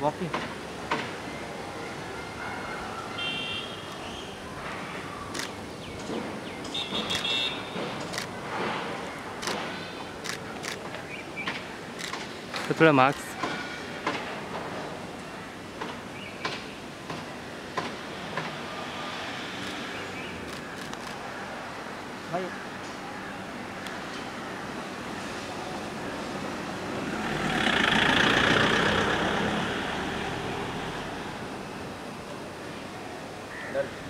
Golpe. Captura Max. Vai. that